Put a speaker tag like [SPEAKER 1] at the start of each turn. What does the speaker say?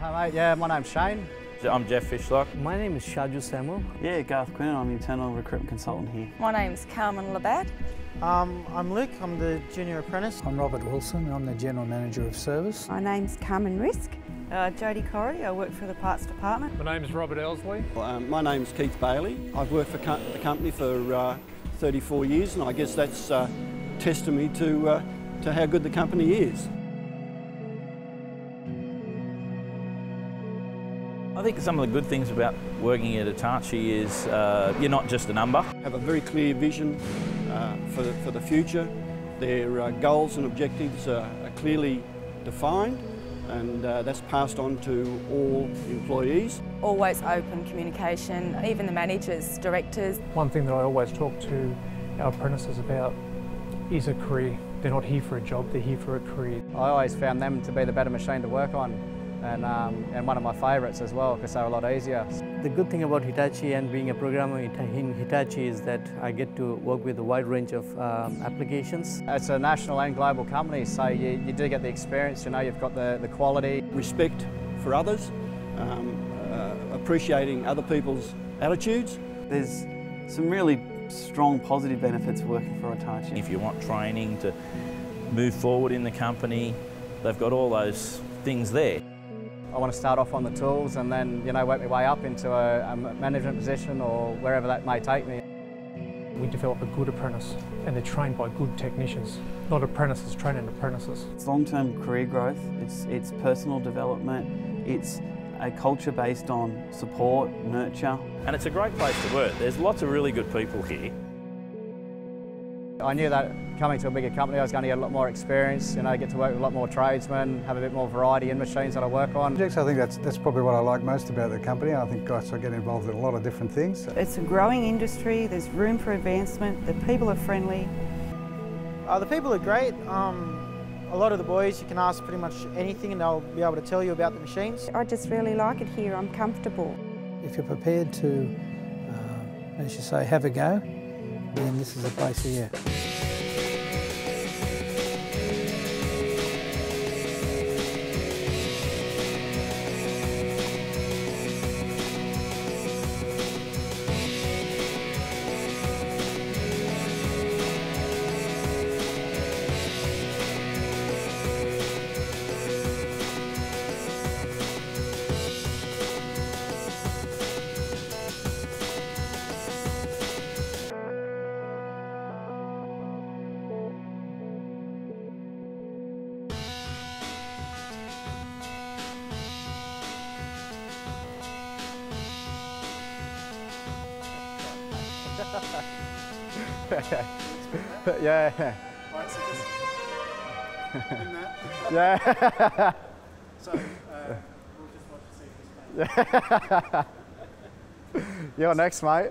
[SPEAKER 1] Hi mate, yeah, my name's Shane.
[SPEAKER 2] I'm Jeff Fishlock.
[SPEAKER 3] My name is Shadu Samuel.
[SPEAKER 4] Yeah, Garth Quinn, I'm internal recruitment consultant here.
[SPEAKER 5] My name's Carmen Labatt.
[SPEAKER 6] Um, I'm Luke, I'm the junior apprentice.
[SPEAKER 7] I'm Robert Wilson, I'm the General Manager of Service.
[SPEAKER 8] My name's Carmen Risk.
[SPEAKER 5] Uh, Jodie Corrie, I work for the Parts Department.
[SPEAKER 9] My name's Robert Elsley.
[SPEAKER 10] Um, my name's Keith Bailey. I've worked for co the company for uh, 34 years and I guess that's uh, testimony to, uh, to how good the company is.
[SPEAKER 2] I think some of the good things about working at Hitachi is uh, you're not just a number.
[SPEAKER 10] Have a very clear vision uh, for, the, for the future. Their uh, goals and objectives are, are clearly defined and uh, that's passed on to all employees.
[SPEAKER 5] Always open communication, even the managers, directors.
[SPEAKER 9] One thing that I always talk to our apprentices about is a career. They're not here for a job, they're here for a career.
[SPEAKER 1] I always found them to be the better machine to work on and, um, and one of my favourites as well because they're a lot easier.
[SPEAKER 3] The good thing about Hitachi and being a programmer in Hitachi is that I get to work with a wide range of um, applications.
[SPEAKER 1] It's a national and global company so you, you do get the experience, you know, you've got the, the quality.
[SPEAKER 10] Respect for others, um, uh, appreciating other people's attitudes.
[SPEAKER 4] There's some really strong positive benefits working for Hitachi.
[SPEAKER 2] If you want training to move forward in the company, they've got all those things there.
[SPEAKER 1] I want to start off on the tools and then, you know, work my way up into a, a management position or wherever that may take me.
[SPEAKER 9] We develop a good apprentice and they're trained by good technicians, not apprentices training apprentices.
[SPEAKER 4] It's long-term career growth, it's, it's personal development, it's a culture based on support, nurture.
[SPEAKER 2] And it's a great place to work. There's lots of really good people here.
[SPEAKER 1] I knew that coming to a bigger company I was going to get a lot more experience, you know, get to work with a lot more tradesmen, have a bit more variety in machines that I work on.
[SPEAKER 7] I think that's, that's probably what I like most about the company. I think guys I get involved in a lot of different things.
[SPEAKER 8] It's a growing industry, there's room for advancement, the people are friendly.
[SPEAKER 6] Uh, the people are great. Um, a lot of the boys, you can ask pretty much anything and they'll be able to tell you about the machines.
[SPEAKER 8] I just really like it here, I'm comfortable.
[SPEAKER 7] If you're prepared to, uh, as you say, have a go, then this is a place for
[SPEAKER 1] yeah.
[SPEAKER 11] Right, so.
[SPEAKER 1] Yeah.
[SPEAKER 11] so, uh, we'll this
[SPEAKER 1] You're next, mate.